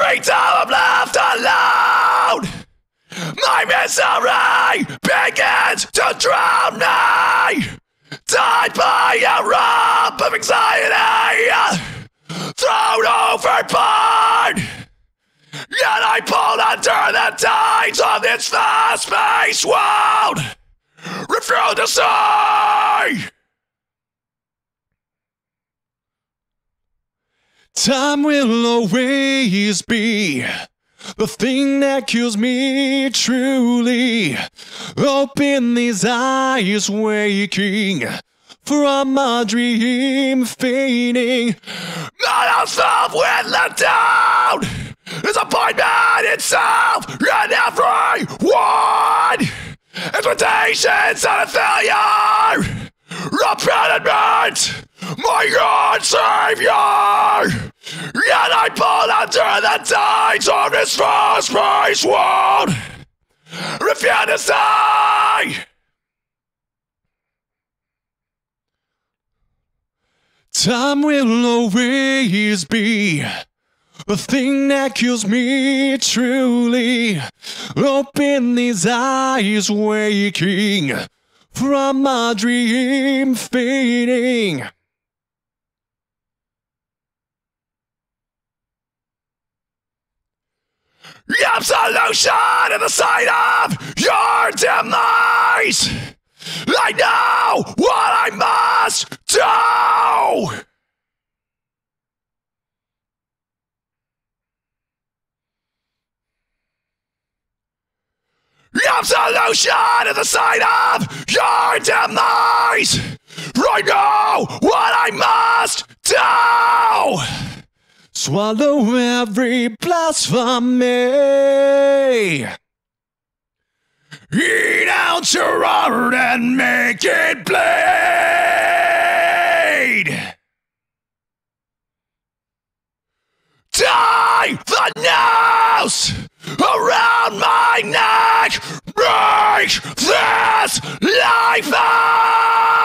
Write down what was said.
Every time I'm left alone, my misery begins to drown me. Tied by a rope of anxiety, thrown overboard. Yet I pulled under the tides of this fast-paced world. Refuse to see. Time will always be the thing that kills me truly. Open these eyes, waking from a dream fading. Not ourselves with let down. Disappointment itself and everyone. Expectations and a failure. Abandonment, my God, Savior. Yet I pulled under the tides of this fast-paced world. Refuse to stay. Time will always be the thing that kills me truly. Open these eyes, waking from a dream fading. Absolution in the sight of your demise. I know what I must do. Absolution in the sight of your demise. I know what I must do. Swallow every blasphemy. Eat out your heart and make it bleed. Tie the noose around my neck. Break this life end.